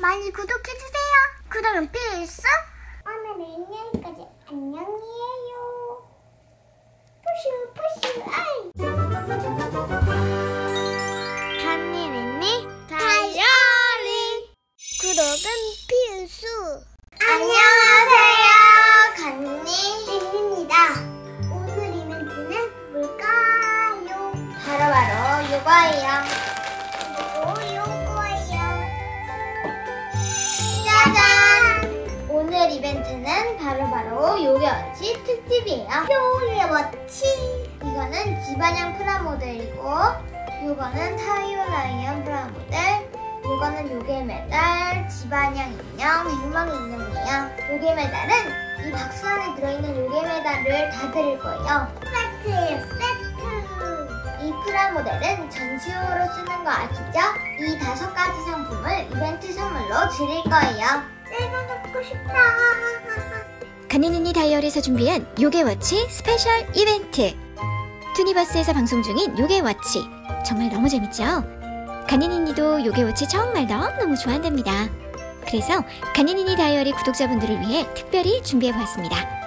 많이 구독해주세요. 구독은 필수. 오늘은 여기까지 안녕이에요. 푸슈 푸슈 아이. 간니는니 다이어리 구독은 필수. 안녕하세요. 간니입니다. 오늘 이벤트는 뭘까요? 바로바로 이거예요. 바로바로 요괴워치 특집이에요. 요괴워치! 이거는 지바냥 프라모델이고 요거는 타이어라이언 프라모델 요거는 요괴 메달, 지바냥 인형, 백멍 인형이에요. 요괴 메달은 이 박스 안에 들어있는 요괴 메달을 다 드릴 거예요. 세트예요, 세트! 이 프라모델은 전시용으로 쓰는 거 아시죠? 이 다섯 가지 상품을 이벤트 선물로 드릴 거예요. 내가 갖고 싶다. 가니니니 다이어리에서 준비한 요괴워치 special 이벤트. 투니버스에서 방송 중인 요괴워치. 정말 너무 재밌죠? 가니니니도 요괴워치 정말 너무너무 좋아한답니다. 그래서 가니니니 다이어리 구독자분들을 위해 특별히 준비해보았습니다.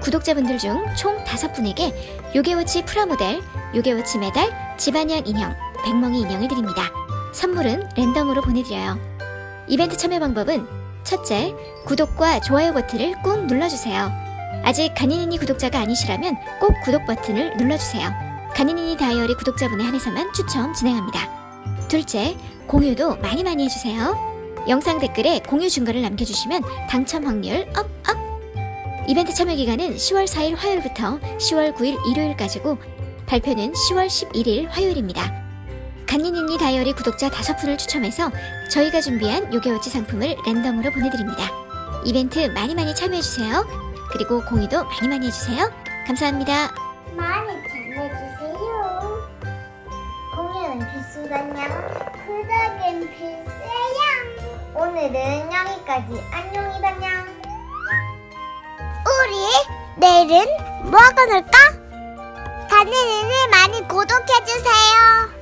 구독자분들 중 총 5분에게 요괴워치 프라모델, 요괴워치 메달, 지바냥 인형, 백멍이 인형을 드립니다. 선물은 랜덤으로 보내드려요. 이벤트 참여 방법은 첫째, 구독과 좋아요 버튼을 꾹 눌러주세요. 아직 가니니니 구독자가 아니시라면 꼭 구독 버튼을 눌러주세요. 가니니니 다이어리 구독자분에 한해서만 추첨 진행합니다. 둘째, 공유도 많이 많이 해주세요. 영상 댓글에 공유 증거를 남겨주시면 당첨 확률 up, up! 이벤트 참여 기간은 10월 4일 화요일부터 10월 9일 일요일까지고 발표는 10월 11일 화요일입니다. 간니니니 다이어리 구독자 5분을 추첨해서 저희가 준비한 요게워치 상품을 랜덤으로 보내드립니다. 이벤트 많이 많이 참여해주세요. 그리고 공유도 많이 많이 해주세요. 감사합니다. 많이 참여해주세요. 공유는 필수단양, 구독은 필수야. 오늘은 여기까지 안녕이단양. 우리 내일은 뭐하고 놀까? 가니니를 많이 구독해주세요.